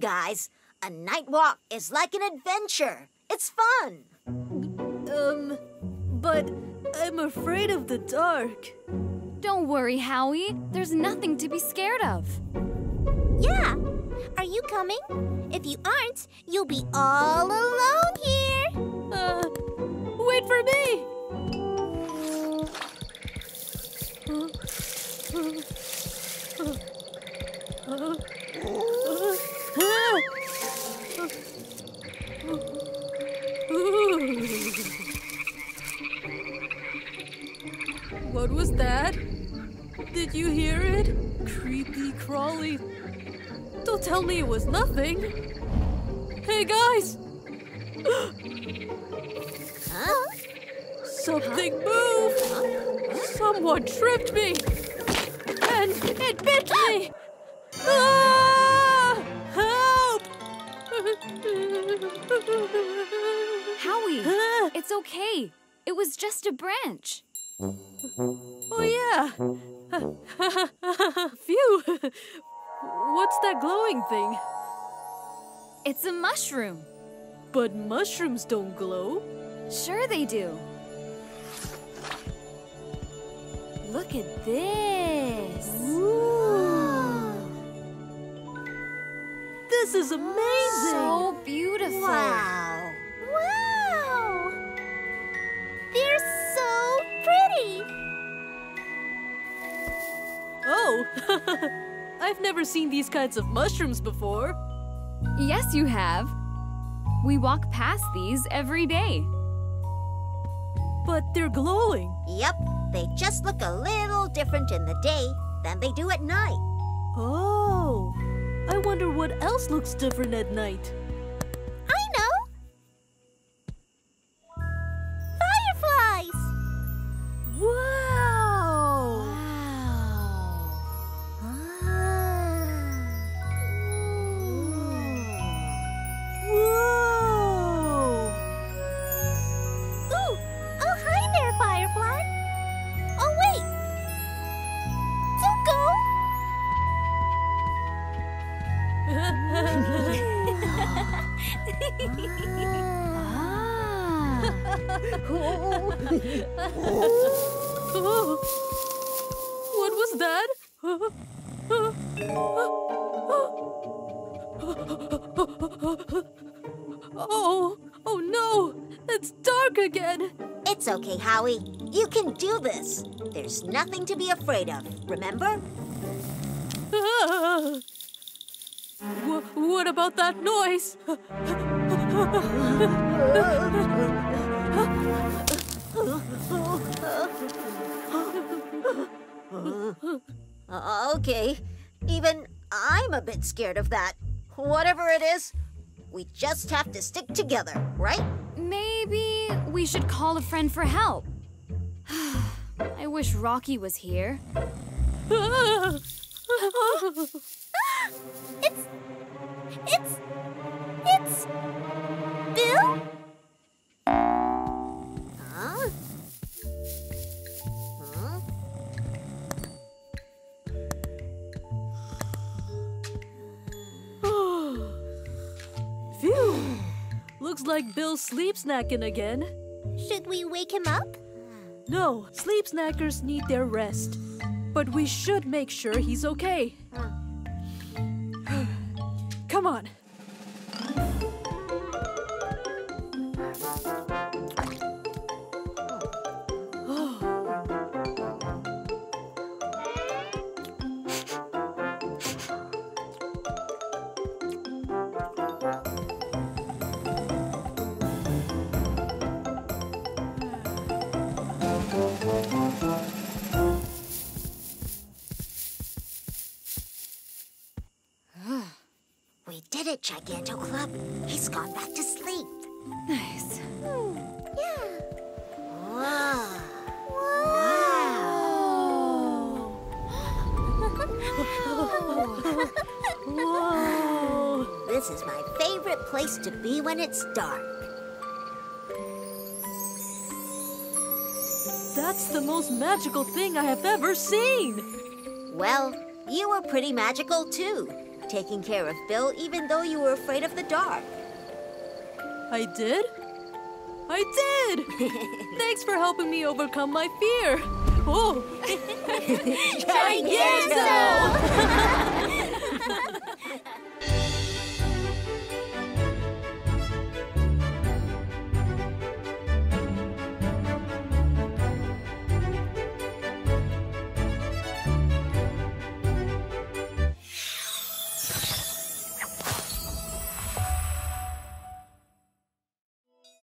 guys. A night walk is like an adventure. It's fun. Um, but I'm afraid of the dark. Don't worry, Howie. There's nothing to be scared of. Yeah. Are you coming? If you aren't, you'll be all alone here. Uh, wait for me! What was that? Did you hear it? Creepy, crawly. Don't tell me it was nothing. Hey, guys! Huh? Something moved! Someone tripped me! And it bit me! Ah! Help! Howie, it's okay. It was just a branch. Oh, yeah! Phew! What's that glowing thing? It's a mushroom. But mushrooms don't glow. Sure they do. Look at this. This is amazing! So beautiful. Wow. Wow! Pretty. Oh! I've never seen these kinds of mushrooms before. Yes, you have. We walk past these every day. But they're glowing. Yep, they just look a little different in the day than they do at night. Oh, I wonder what else looks different at night. Oh. What was that? Oh, oh no! It's dark again! It's okay, Howie. You can do this. There's nothing to be afraid of, remember? Ah. Wha- what about that noise? Okay. Even I'm a bit scared of that. Whatever it is, we just have to stick together, right? Maybe we should call a friend for help. I wish Rocky was here. It's it's it's Looks like Bill's sleep snacking again. Should we wake him up? No, sleep snackers need their rest. But we should make sure he's okay. Come on. Did it, Giganto Club. He's gone back to sleep. Nice. Yeah. Wow. Whoa! This is my favorite place to be when it's dark. That's the most magical thing I have ever seen! Well, you were pretty magical too. Taking care of Bill even though you were afraid of the dark. I did? I did! Thanks for helping me overcome my fear. Oh, Giganto!